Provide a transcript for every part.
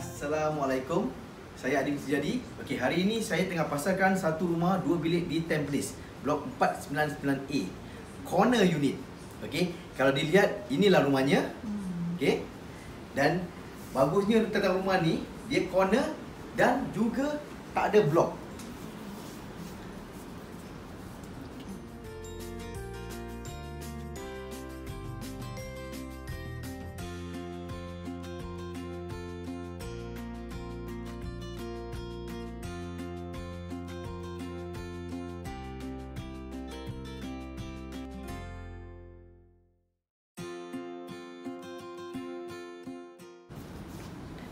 Assalamualaikum. Saya Adi Sejadi. Okey, hari ini saya tengah pasarkan satu rumah dua bilik di Templis, blok 499A. Corner unit. Okey, kalau dilihat inilah rumahnya. Okey. Dan bagusnya tentang rumah ni, dia corner dan juga tak ada blok.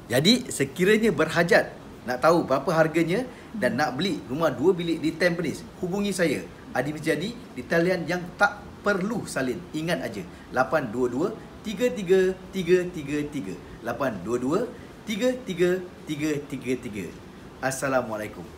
Jadi sekiranya berhajat nak tahu berapa harganya dan nak beli rumah dua bilik di Tampines, hubungi saya Adi Misjadi di talian yang tak perlu salin. Ingat aja 822 33333 822 33333 Assalamualaikum.